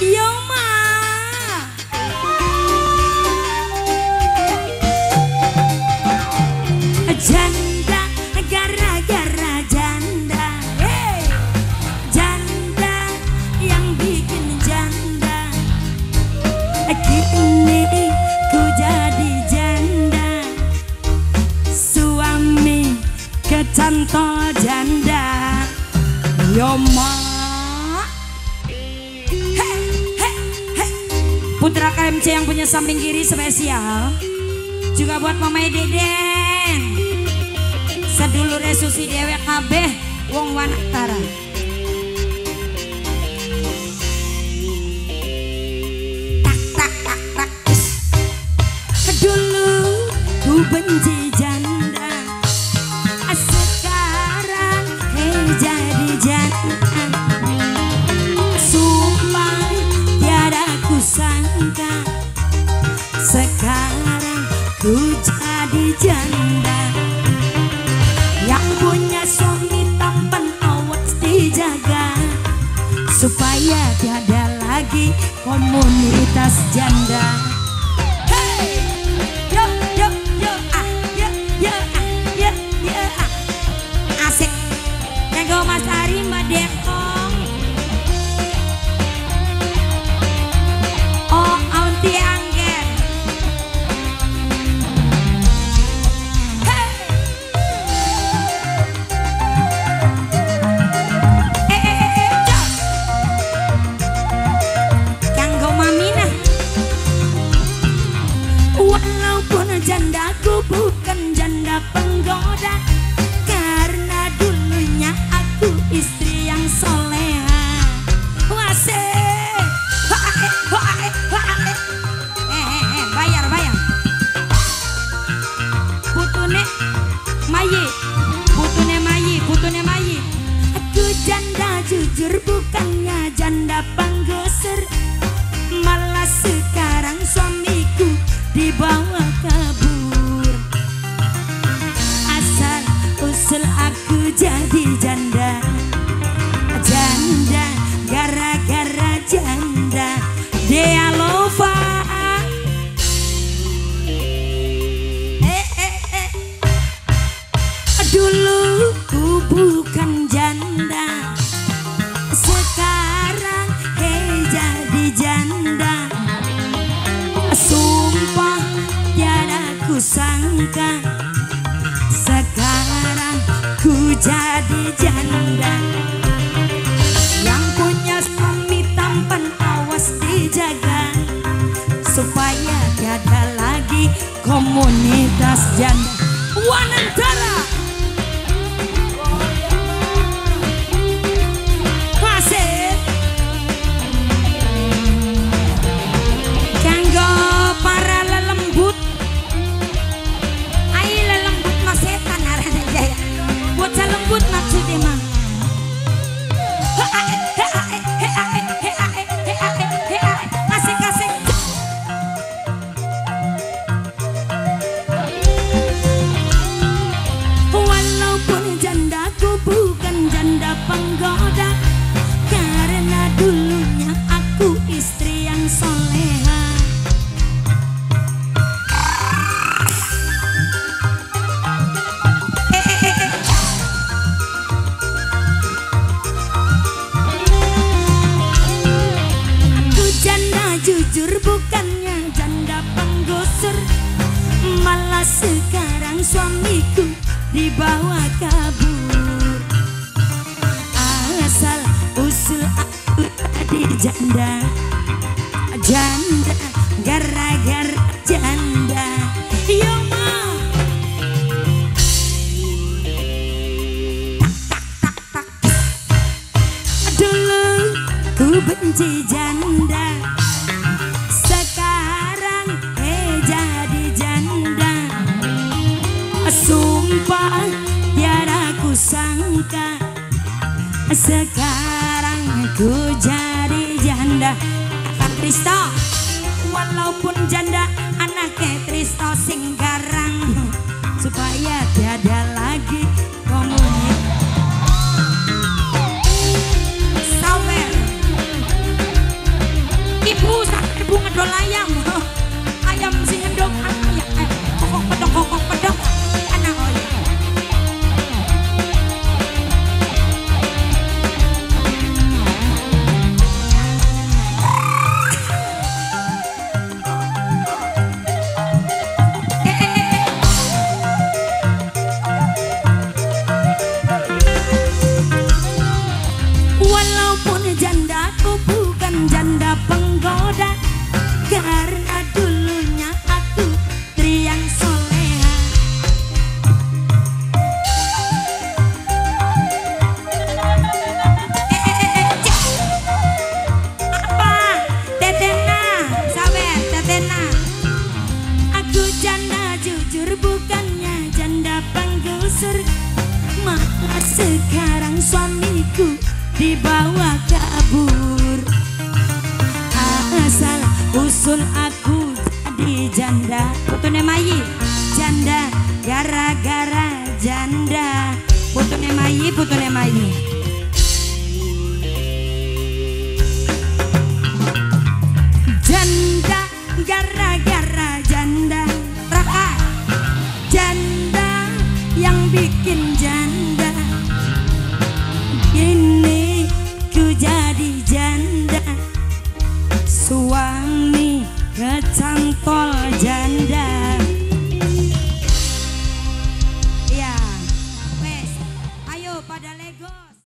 Ma. Janda gara-gara janda. Janda yang bikin janda. Ku jadi janda. Suami janda. Yo. Putra KMC yang punya samping kiri spesial. Juga buat Mama Deden. Sedulure Susi dewek kabeh wong Wanakara. Tak tak tak tak. Is. dulu ku benci sangka sekarang ku jadi janda. Yang punya suami tampan awas dijaga. Supaya tiada lagi komunitas janda. Hey! Yo, yo, yo, ah, yo, yo, ah, yo, yo, ah. Asik. Nego Mas Ari Mbak Dekong sangka Sekarang ku jadi janda Yang punya suami tampan awas dijaga Supaya tiada lagi komunitas janda suamiku dibawa kabur. Asal usul aku tadi janda. Janda gara-gara janda. Yo ma Dulu ku benci janda tiada ku sangka Sekarang ku jadi janda. Kang Kristo Walaupun janda penggusur Malah sekarang suamiku dibawa kabur. Asal usul aku jadi janda. Putune Mayi janda. Gara-gara janda. Putune Mayi, Putune Mayi. Janda gara-gara